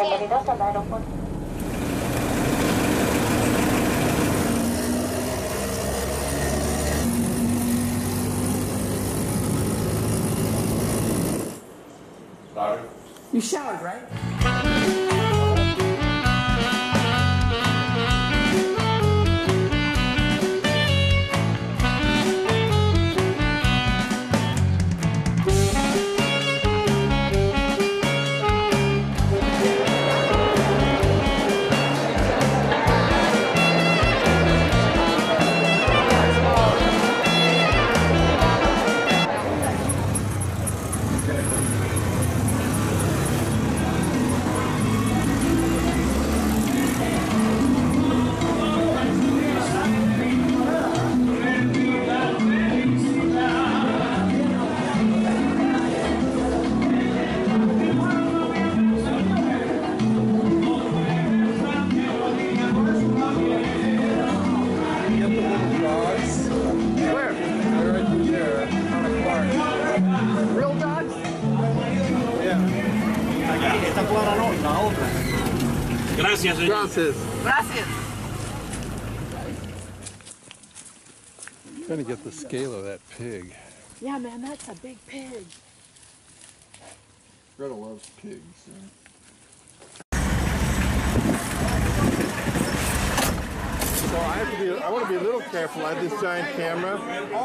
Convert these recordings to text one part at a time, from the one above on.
Bienvenidos al aeropuerto. You showered, right? Esta cuadra no, la otra. Gracias, señor. Gracias. Gracias. Trying to get the scale of that pig. Yeah, man, that's a big pig. Greta loves pigs. So I have to be. I want to be a little careful. I have this giant camera.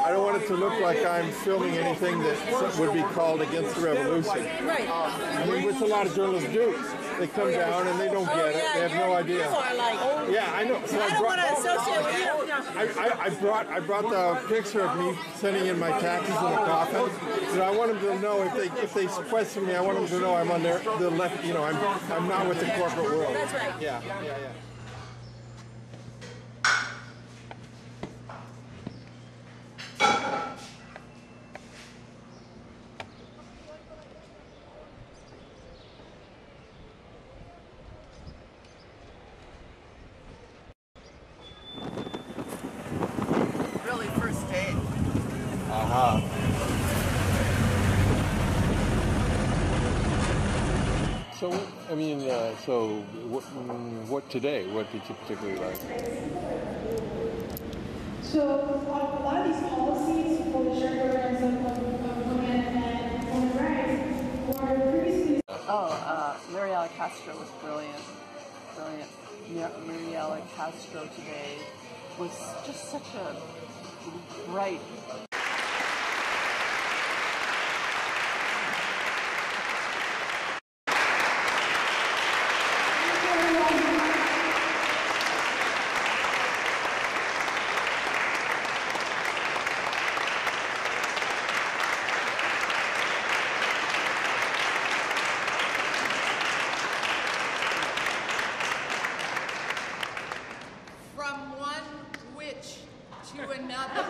I don't want it to look like I'm filming anything that would be called against the revolution. Right. I mean, which a lot of journalists do. They come down and they don't Oh, get it. They have no idea. Like, Yeah, I know. So I don't brought- want to associate with you. I, I, I brought I brought the picture of me sending in my taxes in a coffin. So I want them to know if they if they question me, I want them to know I'm on their the left. You know, I'm I'm not with the corporate world. That's right. Yeah, yeah, yeah. So I mean, uh, so what, mm, what today? What did you particularly like? So a lot of these policies for the shirt programs of, of, of women and women's rights were previously Oh, uh, Mariela Castro was brilliant. Brilliant. Mar- Mariela Castro today was just such a bright to another.